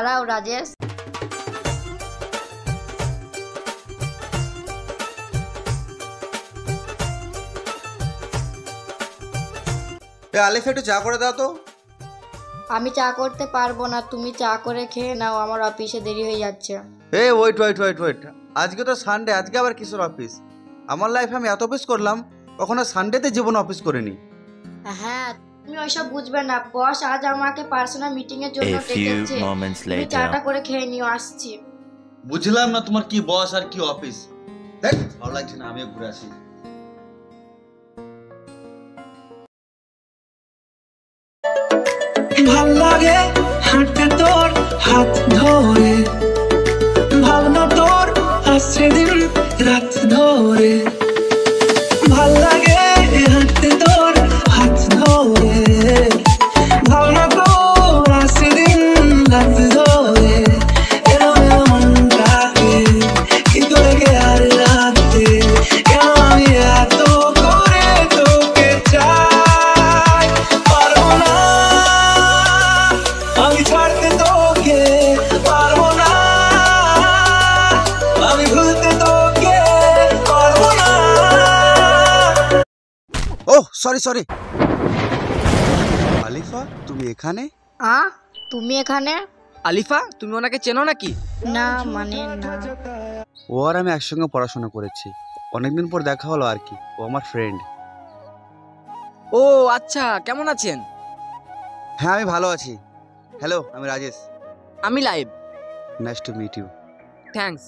দাঁড়াও রাজেশ এ আলিফ একটু চা করে দাও তো। আমি চা করতে পারব না তুমি চা করে খেয়ে নাও আমার অফিসে দেরি হয়ে যাচ্ছে। এ ওয়েট ওয়েট ওয়েট ওয়েট আজকে তো সানডে আজকে আবার কিসের অফিস আমার লাইফে আমি এত অফিস করলাম কখনো সানডেতে জীবনে অফিস করিনি। হ্যাঁ তুমি ওইসব বুঝবে না। বস আজ আমাকে পার্সোনাল মিটিং এর জন্য A few ডেকেছে। moments তুমি চাটা করে খেয়ে নিও আসছি। বুঝলাম না তোমার কি বস আর কি অফিস দেখ ভালো লাগছে না আমিও ঘুরে আসি। ভালো লাগে হাঁটতে তোর হাত ধরে। ভাবনা তোর আসছে দিন রাত ধরে। ভালো লাগে সরি সরি আলিফা তুমি এখানে? আ তুমি এখানে? আলিফা তুমি ওনাকে চেনো নাকি? না মানে না। ও আর আমি একসঙ্গে পড়াশোনা করেছি। অনেকদিন পর দেখা হলো আর কি। ও আমার ফ্রেন্ড ও আচ্ছা কেমন আছেন? হ্যাঁ আমি ভালো আছি। হ্যালো আমি রাজেশ। আমি live. Nice to meet you thanks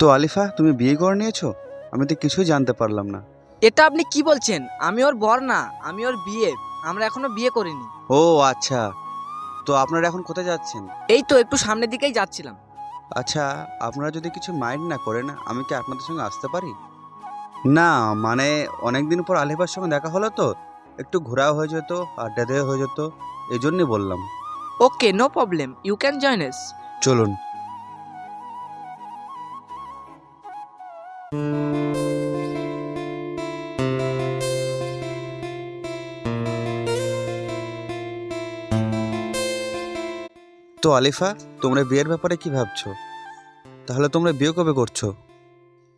তো আলিফা তুমি বিয়ে করে নিয়েছো? আমি তো কিছুই জানতে পারলাম না। এটা আপনি কি বলছেন? আমি ওর বর না আমি ওর বিয়ে। আমরা এখনও বিয়ে করিনি। ও আচ্ছা। তো আপনারা এখন কোথায় যাচ্ছেন? এই তো একটু সামনের দিকেই যাচ্ছিলাম। আচ্ছা আপনারা যদি কিছু মাইন্ড না করেন আমি কি আপনাদের সঙ্গে আসতে পারি? না মানে অনেক দিন পর আলিফার সঙ্গে দেখা হলো তো। একটু ঘোরাও হয়ে যেত আড্ডা দেওয়া হয়ে যেত এই জন্যই বললাম। Okay no problem. You can join us চলুন। তো আলিফা তোমরা বিয়ের ব্যাপারে কি ভাবছ? তাহলে তোমরা বিয়ে কবে করছ?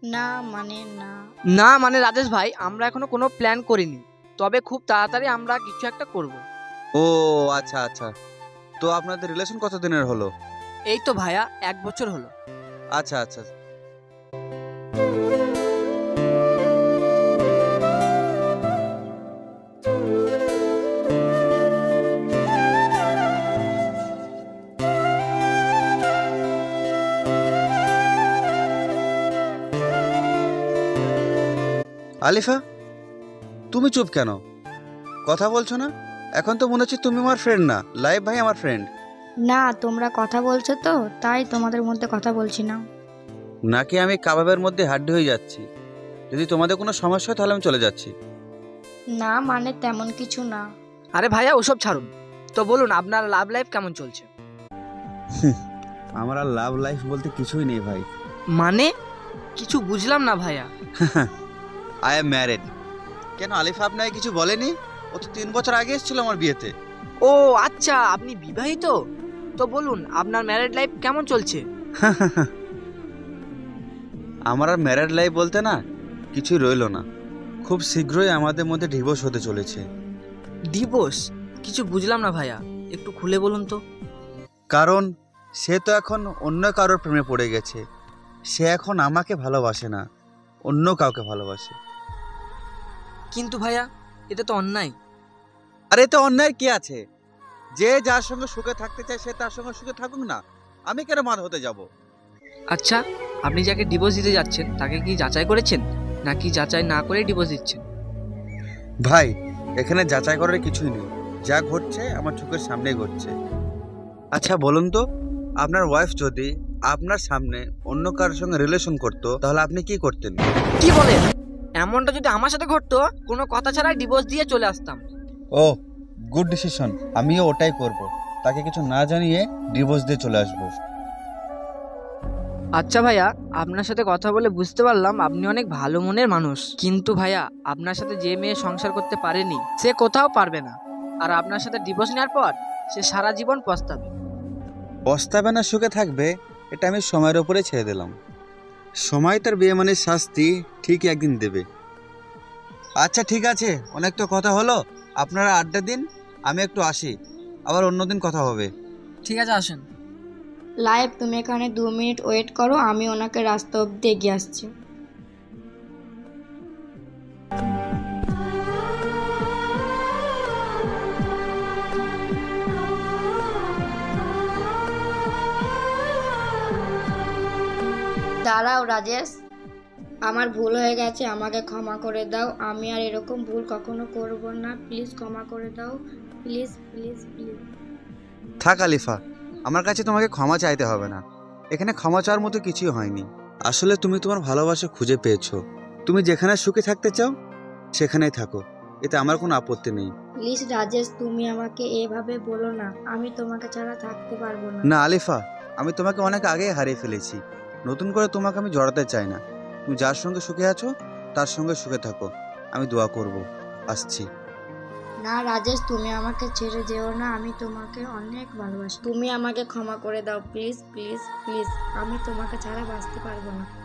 না মানে না। না মানে রাজেশ ভাই আমরা এখনও কোনো প্ল্যান করিনি। তবে খুব তাড়াতাড়ি আমরা কিছু একটা করব। ও আচ্ছা আচ্ছা। তো আপনাদের রিলেশন কত দিনের হলো? এই তো ভাইয়া এক বছর হলো। আচ্ছা আচ্ছা। আলিফা তুমি চুপ কেন? কথা বলছো না? এখন তো মনে হচ্ছে তুমি আমার ফ্রেন্ড না। লাইভ ভাই আমার ফ্রেন্ড না তোমরা কথা বলছো তো তাই তোমাদের মধ্যে কথা বলছি না। নাকি আমি কাবাবের মধ্যে হাড্ডি হয়ে যাচ্ছি? যদি তোমাদের কোনো সমস্যা হয় তাহলে আমি চলে যাচ্ছি। না মানে তেমন কিছু না। আরে ভাইয়া ওসব ছাড়ুন। তো বলুন আপনার লাভ লাইফ কেমন চলছে? আমার আর লাভ লাইফ বলতে কিছুই নেই ভাই। মানে? কিছু বুঝলাম না ভাইয়া। আই এম ম্যারেড কেন আলিফা আপনাকে কিছু বলেনি? ও তো তিন বছর আগে এসেছিল আমার বিয়েতে। ও আচ্ছা আপনি বিবাহিত? তো বলুন আপনার ম্যারেড লাইফ কেমন চলছে? আমার আর ম্যারেড লাইফ বলতে না কিছুই রইল না। খুব শীঘ্রই আমাদের মধ্যে ডিভোর্স হতে চলেছে। ডিভোর্স কিছু বুঝলাম না ভাইয়া। একটু খুলে বলুন তো। কারণ সে তো এখন অন্য কারোর প্রেমে পড়ে গেছে। সে এখন আমাকে ভালোবাসে না। অন্য কাউকে ভালোবাসে। কিন্তু ভাইয়া এটা তো অন্যায়। আর এতে অন্যায় কি আছে? যে যার সঙ্গে সুখে থাকতে চায় সে তার সঙ্গে সুখে থাকুক না। আমি কেন মার হতে যাব? আচ্ছা আপনি যাকে ডিভোর্স দিতে যাচ্ছেন তাকে কি যাচাই করেছেন? নাকি যাচাই না করে ডিভোর্স দিচ্ছেন? ভাই এখানে যাচাই করার কিছুই নেই। যা ঘটছে আমার চোখের সামনেই ঘটছে। আচ্ছা বলুন তো আপনার ওয়াইফ যদি আপনার সামনে অন্য কারোর সঙ্গে রিলেশন করতো তাহলে আপনি কি করতেন? কি বলেন? এমনটা যদি আমার সাথে ঘটতো কোনো কথা ছাড়াই ডিভোর্স দিয়ে চলে আসতাম। ও গুড ডিসিশন আমিও ওটাই করব। তাকে কিছু না জানিয়ে ডিভোর্স দিয়ে চলে আসব। আচ্ছা ভাইয়া আপনার সাথে কথা বলে বুঝতে পারলাম আপনি অনেক ভালো মনের মানুষ। কিন্তু ভাইয়া আপনার সাথে যে মেয়ে সংসার করতে পারেনি সে কোথাও পারবে না। আর আপনার সাথে ডিভোর্স নেওয়ার পর সে সারা জীবন পস্তাবে। পস্তাবে না সুখে থাকবে। এটা আমি সময়ের ওপরে ছেড়ে দিলাম। সময় তার বিয়ে মানে শাস্তি ঠিকই একদিন দেবে। আচ্ছা ঠিক আছে। অনেক তো কথা হলো। আপনারা আড্ডা দিন আমি একটু আসি। আবার অন্যদিন কথা হবে। ঠিক আছে আসেন। লাইভ তুমি এখানে দু মিনিট ওয়েট করো আমি ওনাকে রাস্তা অব্দি এগিয়ে আসছি। দাঁড়াও রাজেশ। আমার ভুল হয়ে গেছে আমাকে ক্ষমা করে দাও। আমি আর এরকম ভুল কখনো করব না। প্লিজ ক্ষমা করে দাও। Please please please. থাক আলিফা আমার কাছে তোমাকে ক্ষমা চাইতে হবে না। এখানে ক্ষমা চাওয়ার মতো কিছুই হয়নি। আসলে তুমি তোমার ভালোবাসা খুঁজে পেয়েছ। তুমি যেখানে সুখে থাকতে চাও সেখানেই থাকো। এতে আমার কোনো আপত্তি নেই। প্লিজ রাজেশ তুমি আমাকে এভাবে বলো না। আমি তোমাকে ছাড়া থাকতে পারব না। না আলিফা আমি তোমাকে অনেক আগেই হারিয়ে ফেলেছি। নতুন করে তোমাকে আমি জড়াতে চাই না। তুমি যার সঙ্গে সুখে আছো, তার সঙ্গে সুখে থাকো। আমি দোয়া করব। আসছি। না রাজেশ, তুমি আমাকে ছেড়ে যেও না। আমি তোমাকে অনেক ভালোবাসি। তুমি আমাকে ক্ষমা করে দাও, প্লিজ প্লিজ প্লিজ। আমি তোমাকে ছাড়া বাঁচতে পারব না।